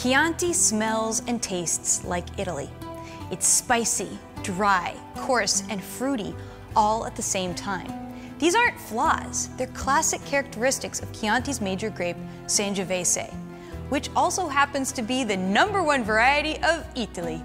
Chianti smells and tastes like Italy. It's spicy, dry, coarse, and fruity all at the same time. These aren't flaws, they're classic characteristics of Chianti's major grape, Sangiovese, which also happens to be the number one variety of Italy.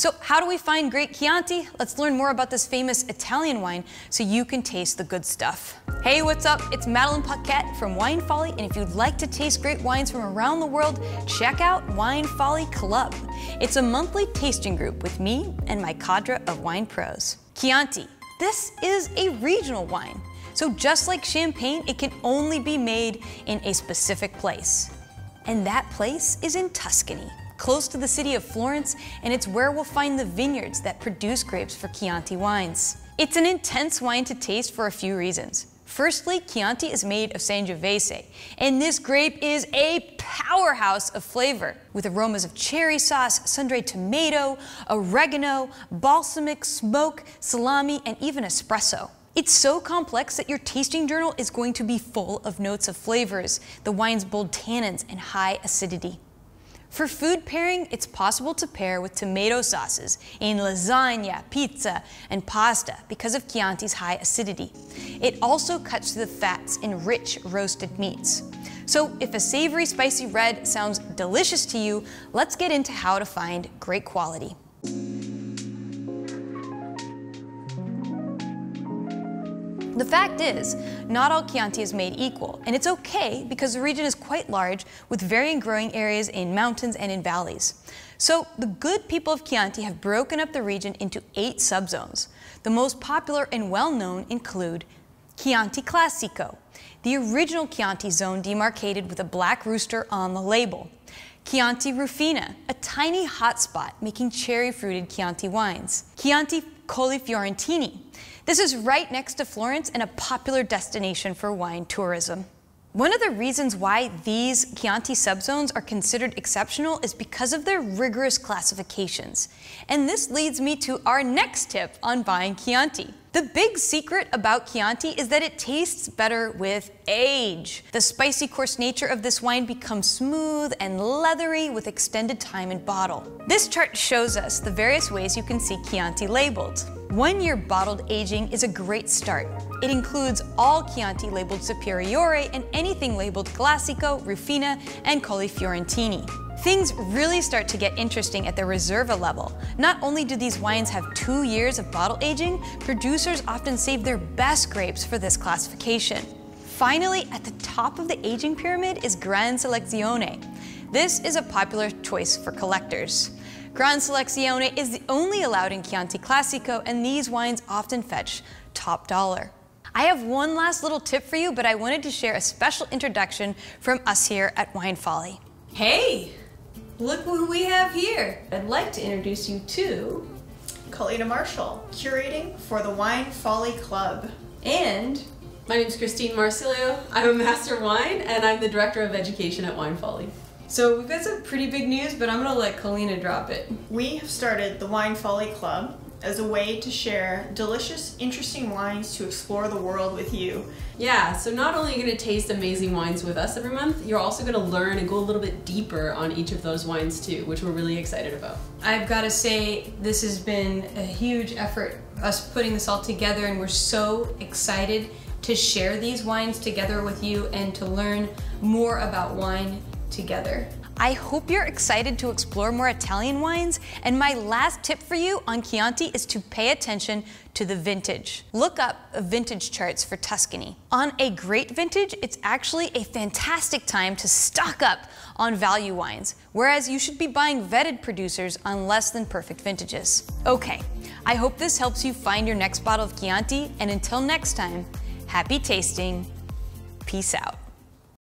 So how do we find great Chianti? Let's learn more about this famous Italian wine so you can taste the good stuff. Hey, what's up? It's Madeline Puckette from Wine Folly, and if you'd like to taste great wines from around the world, check out Wine Folly Club. It's a monthly tasting group with me and my cadre of wine pros. Chianti. This is a regional wine. So just like champagne, it can only be made in a specific place. And that place is in Tuscany close to the city of Florence, and it's where we'll find the vineyards that produce grapes for Chianti wines. It's an intense wine to taste for a few reasons. Firstly, Chianti is made of Sangiovese, and this grape is a powerhouse of flavor with aromas of cherry sauce, sun-dried tomato, oregano, balsamic, smoke, salami, and even espresso. It's so complex that your tasting journal is going to be full of notes of flavors, the wine's bold tannins, and high acidity. For food pairing, it's possible to pair with tomato sauces in lasagna, pizza, and pasta because of Chianti's high acidity. It also cuts through the fats in rich roasted meats. So if a savory spicy red sounds delicious to you, let's get into how to find great quality. The fact is, not all Chianti is made equal, and it's okay because the region is quite large with varying growing areas in mountains and in valleys. So the good people of Chianti have broken up the region into eight subzones. The most popular and well-known include Chianti Classico, the original Chianti zone demarcated with a black rooster on the label. Chianti Rufina, a tiny hotspot making cherry-fruited Chianti wines. Chianti Colli Fiorentini, this is right next to Florence and a popular destination for wine tourism. One of the reasons why these Chianti subzones are considered exceptional is because of their rigorous classifications. And this leads me to our next tip on buying Chianti. The big secret about Chianti is that it tastes better with age. The spicy coarse nature of this wine becomes smooth and leathery with extended time in bottle. This chart shows us the various ways you can see Chianti labeled. One year bottled aging is a great start. It includes all Chianti labeled Superiore and anything labeled Classico, Rufina, and Colli Fiorentini. Things really start to get interesting at the Riserva level. Not only do these wines have two years of bottle aging, producers often save their best grapes for this classification. Finally, at the top of the aging pyramid is Gran Selezione. This is a popular choice for collectors. Gran Selezione is the only allowed in Chianti Classico, and these wines often fetch top dollar. I have one last little tip for you, but I wanted to share a special introduction from us here at Wine Folly. Hey, look who we have here. I'd like to introduce you to Kalina Marshall, curating for the Wine Folly Club. And my name is Christine Marsiglio. I'm a master wine and I'm the director of education at Wine Folly. So we've got some pretty big news, but I'm gonna let Colina drop it. We have started the Wine Folly Club as a way to share delicious, interesting wines to explore the world with you. Yeah, so not only are you going to taste amazing wines with us every month, you're also going to learn and go a little bit deeper on each of those wines too, which we're really excited about. I've got to say, this has been a huge effort, us putting this all together, and we're so excited to share these wines together with you and to learn more about wine together. I hope you're excited to explore more Italian wines, and my last tip for you on Chianti is to pay attention to the vintage. Look up vintage charts for Tuscany. On a great vintage, it's actually a fantastic time to stock up on value wines, whereas you should be buying vetted producers on less than perfect vintages. Okay, I hope this helps you find your next bottle of Chianti, and until next time, happy tasting, peace out.